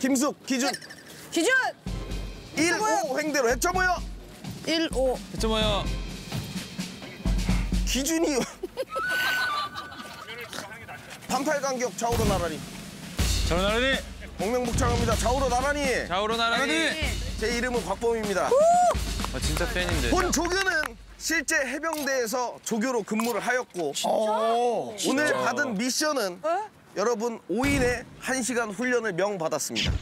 김숙 기준. 기준! 1, 5 횡대로 해쳐 모여. 1, 5. 그쵸 뭐요? 기준이 38 간격 좌우로 나란히. 저런 나란히. 공명복창합니다. 좌우로 나란히. 좌우로 나란히. 제 이름은 곽범입니다. 아 진짜 팬인데. 본 조교는 실제 해병대에서 조교로 근무를 하였고 오늘 받은 미션은 여러분 5인의 1시간 훈련을 명받았습니다.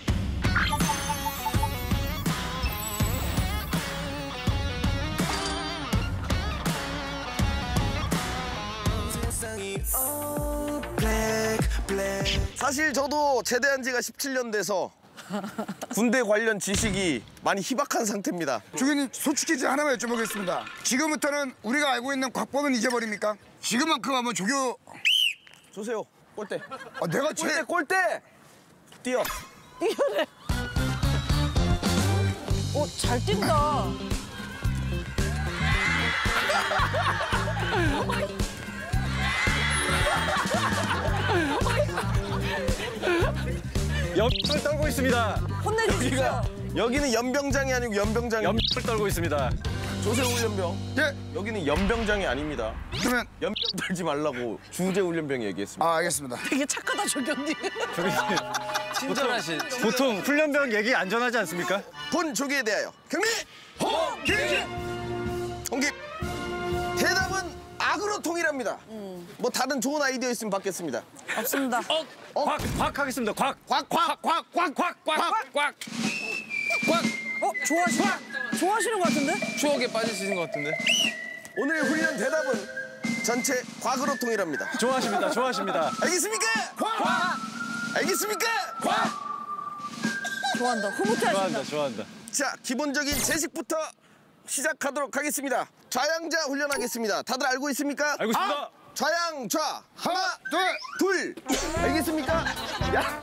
사실 저도 제대한 지가 17년 돼서 군대 관련 지식이 많이 희박한 상태입니다. 주교님 솔직히 이제 하나만 여쭤보겠습니다. 지금부터는 우리가 알고 있는 곽범은 잊어버립니까? 지금만큼 하면 조교 조세요, 골대. 아, 내가 골대, 제일 골대! 뛰어. 오, 잘 뛴다. 염을 떨고 있습니다. 혼내주십시오. 여기는 연병장이 아니고 연병장이 염을 떨고 있습니다. 조세 훈련병. 예 여기는 연병장이 아닙니다. 그러면 연병 떨지 말라고 주제 훈련병이 얘기했습니다. 아 알겠습니다. 되게 착하다, 조교님. 친절하신. 보통 훈련병 얘기 안전하지 않습니까? 본 조기에 대하여 경례 홍김 홍김 대답은 악으로 통일합니다. 뭐 다른 좋은 아이디어 있으면 받겠습니다. 없습니다. 곽, 곽 하겠습니다. 곽. 곽 곽 곽 곽 곽 곽 곽 어, 좋아하시는, 좋아하시는 것 같은데? 추억에 빠지시는 것 같은데. 오늘 훈련 대답은 전체 곽으로 통일합니다. 좋아하십니다. 좋아하십니다. 알겠습니까? 곽 알겠습니까? 곽 좋아한다. 흐뭇해 좋아한다. 좋아한다. 자, 기본적인 제식부터 시작하도록 하겠습니다. 좌양자 훈련하겠습니다. 다들 알고 있습니까? 알고 있습니다. 좌양좌 하나, 둘 둘. 알겠습니까? 야,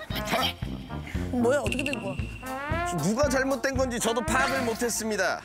뭐야, 어떻게 된 거야? 누가 잘못된 건지 저도 파악을 못했습니다.